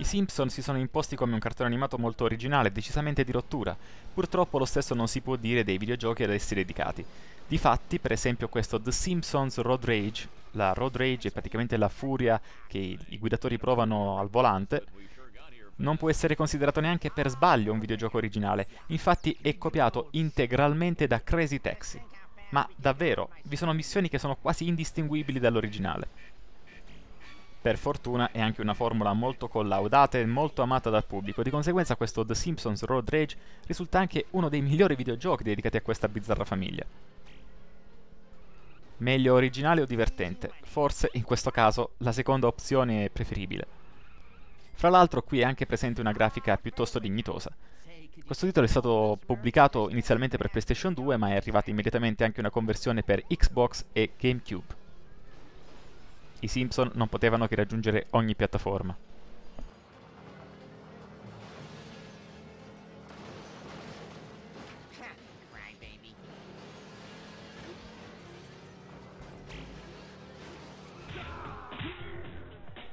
I Simpson si sono imposti come un cartone animato molto originale, decisamente di rottura. Purtroppo lo stesso non si può dire dei videogiochi ad essi dedicati. Difatti, per esempio, questo The Simpsons Road Rage, la Road Rage è praticamente la furia che i guidatori provano al volante, non può essere considerato neanche per sbaglio un videogioco originale, infatti è copiato integralmente da Crazy Taxi. Ma davvero, vi sono missioni che sono quasi indistinguibili dall'originale. Per fortuna è anche una formula molto collaudata e molto amata dal pubblico, di conseguenza questo The Simpsons Road Rage risulta anche uno dei migliori videogiochi dedicati a questa bizzarra famiglia. Meglio originale o divertente? Forse in questo caso la seconda opzione è preferibile. Fra l'altro qui è anche presente una grafica piuttosto dignitosa. Questo titolo è stato pubblicato inizialmente per PlayStation 2 ma è arrivata immediatamente anche una conversione per Xbox e GameCube. I Simpson non potevano che raggiungere ogni piattaforma.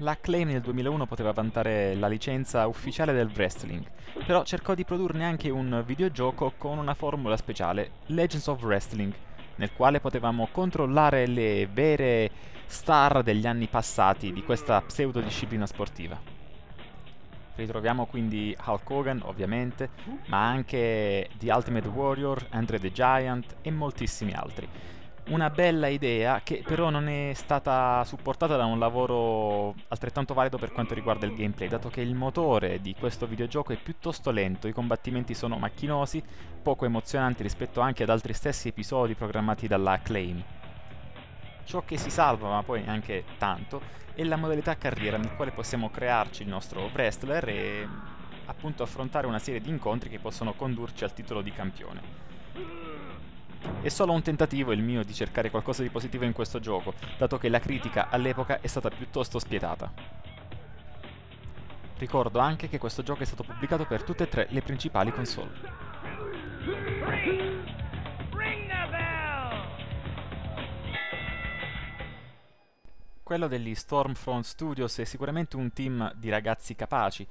L'Acclaim nel 2001 poteva vantare la licenza ufficiale del wrestling, però cercò di produrne anche un videogioco con una formula speciale, Legends of Wrestling, nel quale potevamo controllare le vere star degli anni passati di questa pseudo disciplina sportiva. Ritroviamo quindi Hulk Hogan, ovviamente, ma anche The Ultimate Warrior, Andre the Giant e moltissimi altri. Una bella idea che però non è stata supportata da un lavoro altrettanto valido per quanto riguarda il gameplay, dato che il motore di questo videogioco è piuttosto lento, i combattimenti sono macchinosi, poco emozionanti rispetto anche ad altri stessi episodi programmati dalla Acclaim. Ciò che si salva, ma poi neanche tanto, è la modalità carriera nel quale possiamo crearci il nostro wrestler e appunto affrontare una serie di incontri che possono condurci al titolo di campione. È solo un tentativo il mio di cercare qualcosa di positivo in questo gioco, dato che la critica all'epoca è stata piuttosto spietata. Ricordo anche che questo gioco è stato pubblicato per tutte e tre le principali console. Quello degli Stormfront Studios è sicuramente un team di ragazzi capaci,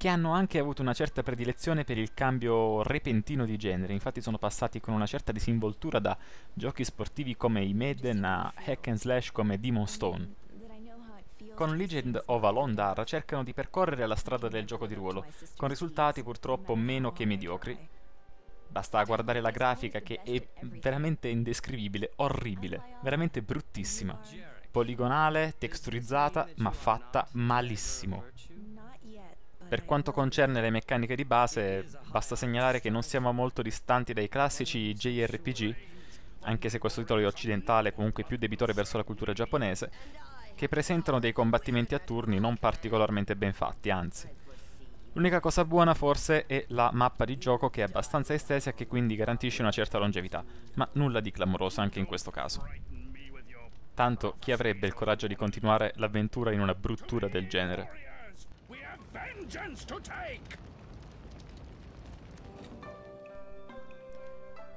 che hanno anche avuto una certa predilezione per il cambio repentino di genere, infatti sono passati con una certa disinvoltura da giochi sportivi come i Madden a hack and slash come Demon Stone. Con Legend of Alondar cercano di percorrere la strada del gioco di ruolo, con risultati purtroppo meno che mediocri. Basta guardare la grafica che è veramente indescrivibile, orribile, veramente bruttissima poligonale, texturizzata, ma fatta malissimo. Per quanto concerne le meccaniche di base, basta segnalare che non siamo molto distanti dai classici JRPG, anche se questo titolo è occidentale, comunque più debitore verso la cultura giapponese, che presentano dei combattimenti a turni non particolarmente ben fatti, anzi. L'unica cosa buona forse è la mappa di gioco che è abbastanza estesa e che quindi garantisce una certa longevità, ma nulla di clamoroso anche in questo caso. Tanto chi avrebbe il coraggio di continuare l'avventura in una bruttura del genere?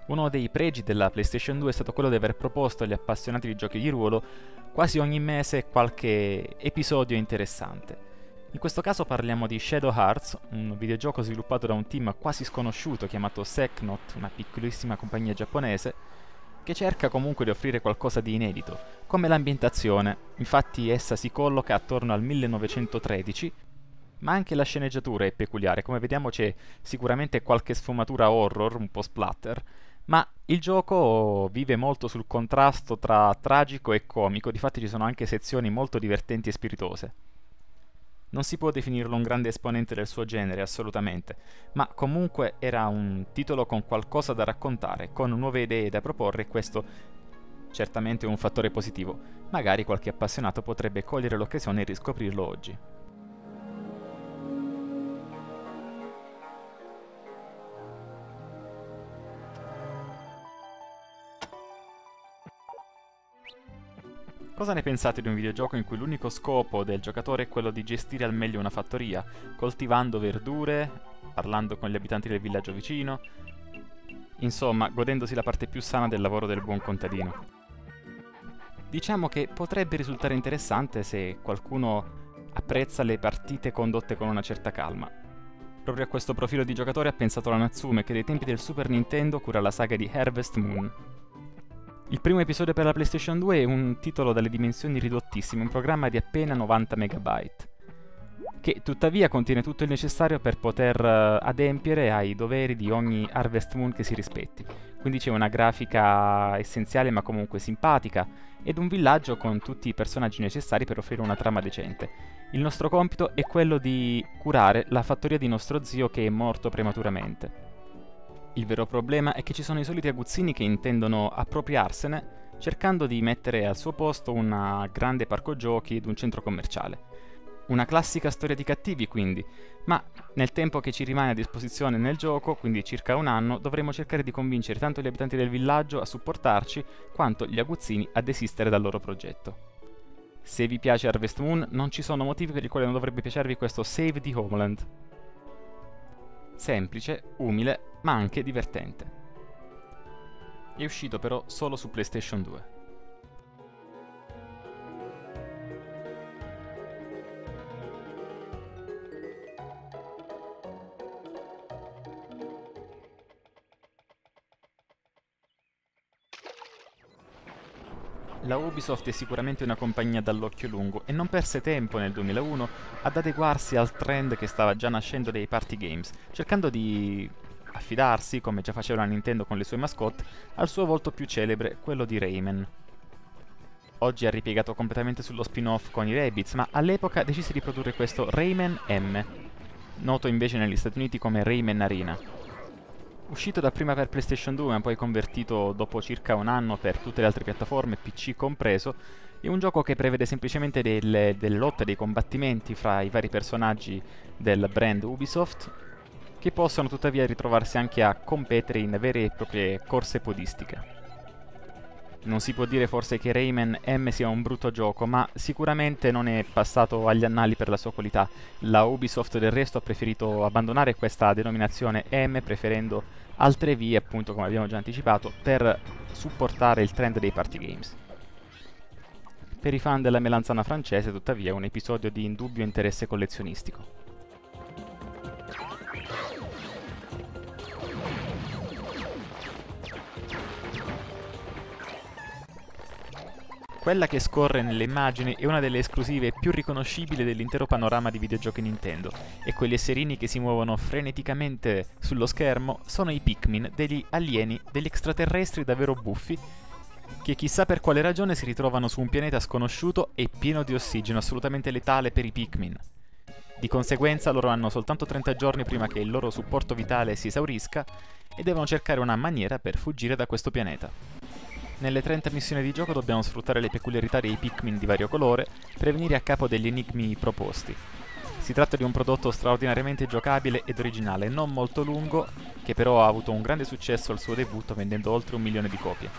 Uno dei pregi della PlayStation 2 è stato quello di aver proposto agli appassionati di giochi di ruolo quasi ogni mese qualche episodio interessante. In questo caso parliamo di Shadow Hearts, un videogioco sviluppato da un team quasi sconosciuto chiamato Seknot, una piccolissima compagnia giapponese, che cerca comunque di offrire qualcosa di inedito, come l'ambientazione, infatti essa si colloca attorno al 1913, ma anche la sceneggiatura è peculiare, come vediamo c'è sicuramente qualche sfumatura horror, un po' splatter, ma il gioco vive molto sul contrasto tra tragico e comico, difatti ci sono anche sezioni molto divertenti e spiritose. Non si può definirlo un grande esponente del suo genere, assolutamente, ma comunque era un titolo con qualcosa da raccontare, con nuove idee da proporre e questo certamente è un fattore positivo. Magari qualche appassionato potrebbe cogliere l'occasione e riscoprirlo oggi. Cosa ne pensate di un videogioco in cui l'unico scopo del giocatore è quello di gestire al meglio una fattoria, coltivando verdure, parlando con gli abitanti del villaggio vicino, insomma, godendosi la parte più sana del lavoro del buon contadino? Diciamo che potrebbe risultare interessante se qualcuno apprezza le partite condotte con una certa calma. Proprio a questo profilo di giocatore ha pensato la Natsume che dai tempi del Super Nintendo cura la saga di Harvest Moon, il primo episodio per la PlayStation 2 è un titolo dalle dimensioni ridottissime, un programma di appena 90 MB, che tuttavia contiene tutto il necessario per poter uh, adempiere ai doveri di ogni Harvest Moon che si rispetti. Quindi c'è una grafica essenziale ma comunque simpatica ed un villaggio con tutti i personaggi necessari per offrire una trama decente. Il nostro compito è quello di curare la fattoria di nostro zio che è morto prematuramente. Il vero problema è che ci sono i soliti aguzzini che intendono appropriarsene cercando di mettere al suo posto un grande parco giochi ed un centro commerciale. Una classica storia di cattivi quindi, ma nel tempo che ci rimane a disposizione nel gioco, quindi circa un anno, dovremo cercare di convincere tanto gli abitanti del villaggio a supportarci quanto gli aguzzini a desistere dal loro progetto. Se vi piace Harvest Moon, non ci sono motivi per i quali non dovrebbe piacervi questo Save the Homeland semplice, umile, ma anche divertente. È uscito però solo su PlayStation 2. La Ubisoft è sicuramente una compagnia dall'occhio lungo e non perse tempo nel 2001 ad adeguarsi al trend che stava già nascendo dei party games, cercando di affidarsi, come già faceva la Nintendo con le sue mascotte, al suo volto più celebre, quello di Rayman. Oggi ha ripiegato completamente sullo spin-off con i Rabbids, ma all'epoca decise di produrre questo Rayman M, noto invece negli Stati Uniti come Rayman Arena uscito dapprima per PlayStation 2 ma poi convertito dopo circa un anno per tutte le altre piattaforme, PC compreso, è un gioco che prevede semplicemente delle, delle lotte, dei combattimenti fra i vari personaggi del brand Ubisoft che possono tuttavia ritrovarsi anche a competere in vere e proprie corse podistiche. Non si può dire forse che Rayman M sia un brutto gioco, ma sicuramente non è passato agli annali per la sua qualità. La Ubisoft del resto ha preferito abbandonare questa denominazione M, preferendo altre vie, appunto come abbiamo già anticipato, per supportare il trend dei party games. Per i fan della melanzana francese, tuttavia, è un episodio di indubbio interesse collezionistico. Quella che scorre nelle immagini è una delle esclusive più riconoscibili dell'intero panorama di videogiochi Nintendo, e quegli esserini che si muovono freneticamente sullo schermo sono i Pikmin, degli alieni, degli extraterrestri davvero buffi, che chissà per quale ragione si ritrovano su un pianeta sconosciuto e pieno di ossigeno, assolutamente letale per i Pikmin. Di conseguenza loro hanno soltanto 30 giorni prima che il loro supporto vitale si esaurisca e devono cercare una maniera per fuggire da questo pianeta. Nelle 30 missioni di gioco dobbiamo sfruttare le peculiarità dei Pikmin di vario colore per venire a capo degli enigmi proposti. Si tratta di un prodotto straordinariamente giocabile ed originale, non molto lungo, che però ha avuto un grande successo al suo debutto vendendo oltre un milione di copie.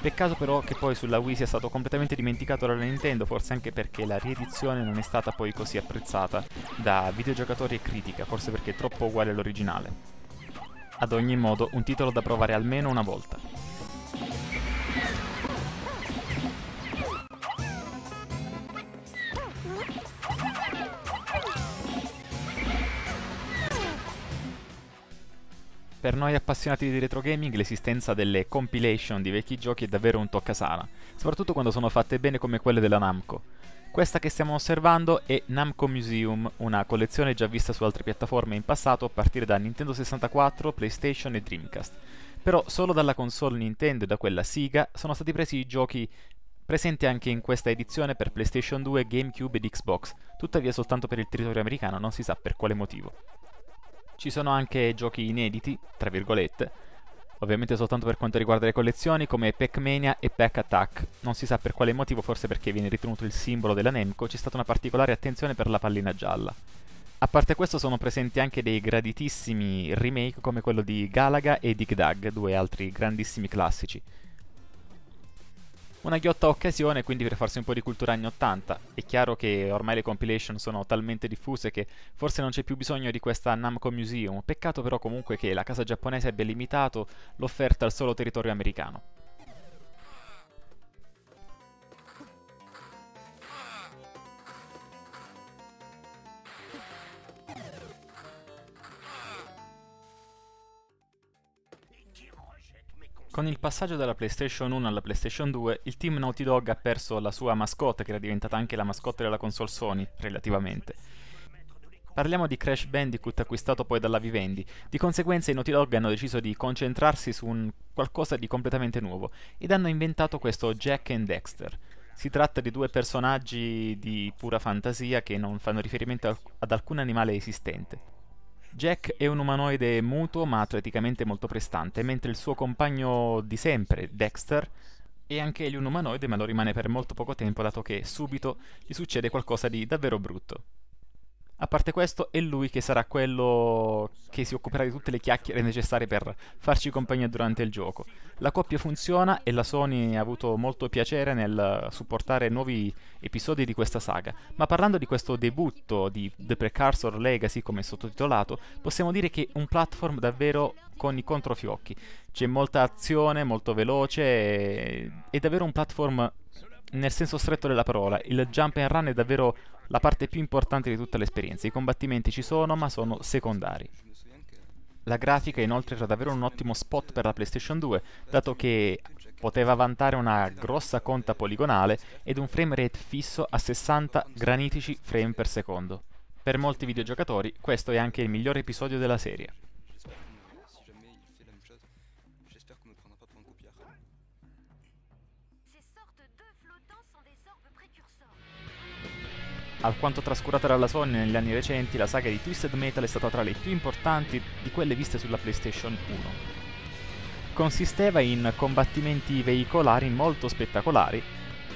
Peccato però che poi sulla Wii sia stato completamente dimenticato dalla Nintendo, forse anche perché la riedizione non è stata poi così apprezzata da videogiocatori e critica, forse perché è troppo uguale all'originale. Ad ogni modo, un titolo da provare almeno una volta. Per noi appassionati di retro gaming l'esistenza delle compilation di vecchi giochi è davvero un toccasana, soprattutto quando sono fatte bene come quelle della Namco. Questa che stiamo osservando è Namco Museum, una collezione già vista su altre piattaforme in passato a partire da Nintendo 64, PlayStation e Dreamcast. Però solo dalla console Nintendo e da quella Sega sono stati presi i giochi presente anche in questa edizione per PlayStation 2, GameCube ed Xbox, tuttavia soltanto per il territorio americano, non si sa per quale motivo. Ci sono anche giochi inediti, tra virgolette, ovviamente soltanto per quanto riguarda le collezioni, come Pac-Mania e Pac Attack. Non si sa per quale motivo, forse perché viene ritenuto il simbolo della Nemco, c'è stata una particolare attenzione per la pallina gialla. A parte questo sono presenti anche dei graditissimi remake come quello di Galaga e Dig Dug, due altri grandissimi classici. Una ghiotta occasione quindi per farsi un po' di cultura anni 80. È chiaro che ormai le compilation sono talmente diffuse che forse non c'è più bisogno di questa Namco Museum, peccato però comunque che la casa giapponese abbia limitato l'offerta al solo territorio americano. Con il passaggio dalla PlayStation 1 alla PlayStation 2, il team Naughty Dog ha perso la sua mascotte, che era diventata anche la mascotte della console Sony, relativamente. Parliamo di Crash Bandicoot acquistato poi dalla Vivendi. Di conseguenza i Naughty Dog hanno deciso di concentrarsi su qualcosa di completamente nuovo ed hanno inventato questo Jack and Dexter. Si tratta di due personaggi di pura fantasia che non fanno riferimento ad alcun animale esistente. Jack è un umanoide muto ma atleticamente molto prestante, mentre il suo compagno di sempre, Dexter, è anche egli un umanoide ma lo rimane per molto poco tempo dato che subito gli succede qualcosa di davvero brutto. A parte questo, è lui che sarà quello che si occuperà di tutte le chiacchiere necessarie per farci compagnia durante il gioco. La coppia funziona e la Sony ha avuto molto piacere nel supportare nuovi episodi di questa saga. Ma parlando di questo debutto di The Precursor Legacy, come sottotitolato, possiamo dire che è un platform davvero con i controfiocchi. C'è molta azione, molto veloce, è davvero un platform nel senso stretto della parola. Il jump and run è davvero la parte più importante di tutta l'esperienza. I combattimenti ci sono, ma sono secondari. La grafica inoltre era davvero un ottimo spot per la PlayStation 2, dato che poteva vantare una grossa conta poligonale ed un frame rate fisso a 60 granitici frame per secondo. Per molti videogiocatori questo è anche il migliore episodio della serie. Alquanto trascurata dalla Sony negli anni recenti, la saga di Twisted Metal è stata tra le più importanti di quelle viste sulla PlayStation 1. Consisteva in combattimenti veicolari molto spettacolari,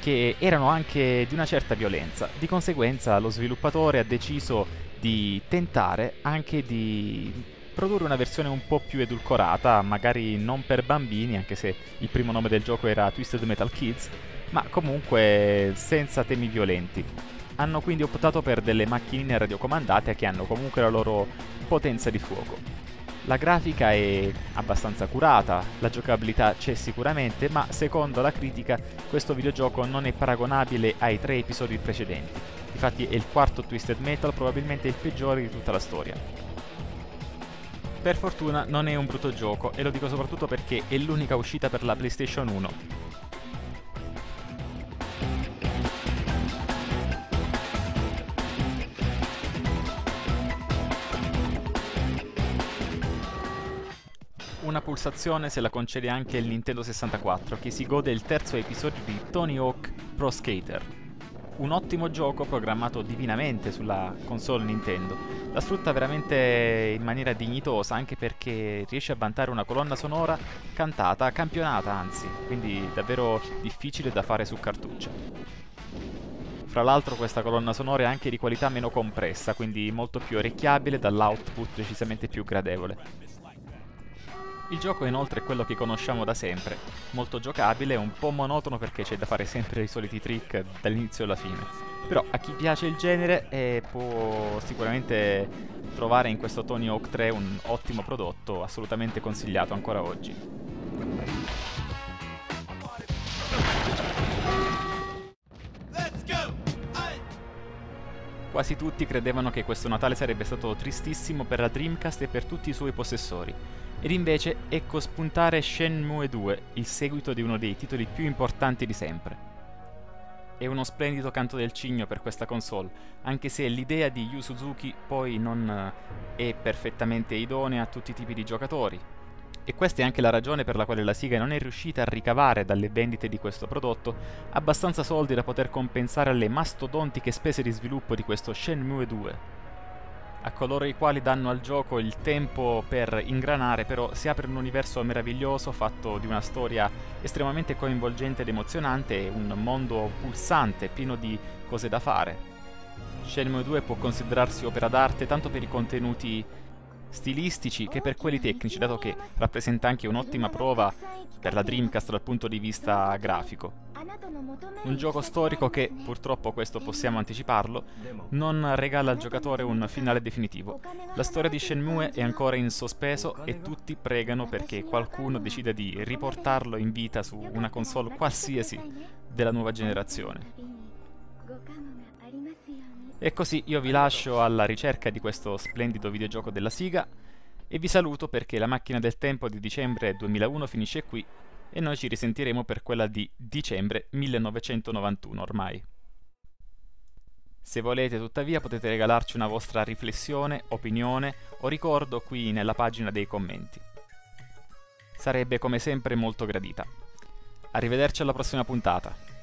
che erano anche di una certa violenza. Di conseguenza lo sviluppatore ha deciso di tentare anche di produrre una versione un po' più edulcorata, magari non per bambini, anche se il primo nome del gioco era Twisted Metal Kids, ma comunque senza temi violenti hanno quindi optato per delle macchinine radiocomandate che hanno comunque la loro potenza di fuoco. La grafica è abbastanza curata, la giocabilità c'è sicuramente, ma secondo la critica questo videogioco non è paragonabile ai tre episodi precedenti. Infatti è il quarto Twisted Metal, probabilmente il peggiore di tutta la storia. Per fortuna non è un brutto gioco e lo dico soprattutto perché è l'unica uscita per la PlayStation 1 pulsazione se la concede anche il Nintendo 64, che si gode il terzo episodio di Tony Hawk Pro Skater. Un ottimo gioco programmato divinamente sulla console Nintendo. La sfrutta veramente in maniera dignitosa anche perché riesce a vantare una colonna sonora cantata, campionata anzi, quindi davvero difficile da fare su cartuccia. Fra l'altro questa colonna sonora è anche di qualità meno compressa, quindi molto più orecchiabile dall'output decisamente più gradevole. Il gioco inoltre è quello che conosciamo da sempre, molto giocabile, un po' monotono perché c'è da fare sempre i soliti trick dall'inizio alla fine. Però a chi piace il genere eh, può sicuramente trovare in questo Tony Hawk 3 un ottimo prodotto, assolutamente consigliato ancora oggi. Quasi tutti credevano che questo Natale sarebbe stato tristissimo per la Dreamcast e per tutti i suoi possessori, ed invece ecco spuntare Shenmue 2, il seguito di uno dei titoli più importanti di sempre. È uno splendido canto del cigno per questa console, anche se l'idea di Yu Suzuki poi non eh, è perfettamente idonea a tutti i tipi di giocatori. e questa è anche la ragione per la quale la Siga non è riuscita a ricavare dalle vendite di questo prodotto abbastanza soldi da poter compensare le mastodontiche spese di sviluppo di questo Shenmue 2. A coloro i quali danno al gioco il tempo per ingranare, però si apre un universo meraviglioso fatto di una storia estremamente coinvolgente ed emozionante un mondo pulsante, pieno di cose da fare. Shenmue 2 può considerarsi opera d'arte tanto per i contenuti stilistici che per quelli tecnici, dato che rappresenta anche un'ottima prova per la Dreamcast dal punto di vista grafico. Un gioco storico che, purtroppo questo possiamo anticiparlo, non regala al giocatore un finale definitivo. La storia di Shenmue è ancora in sospeso e tutti pregano perché qualcuno decida di riportarlo in vita su una console qualsiasi della nuova generazione. E così io vi lascio alla ricerca di questo splendido videogioco della Siga e vi saluto perché la macchina del tempo di dicembre 2001 finisce qui e noi ci risentiremo per quella di dicembre 1991 ormai. Se volete tuttavia potete regalarci una vostra riflessione, opinione o ricordo qui nella pagina dei commenti. Sarebbe come sempre molto gradita. Arrivederci alla prossima puntata.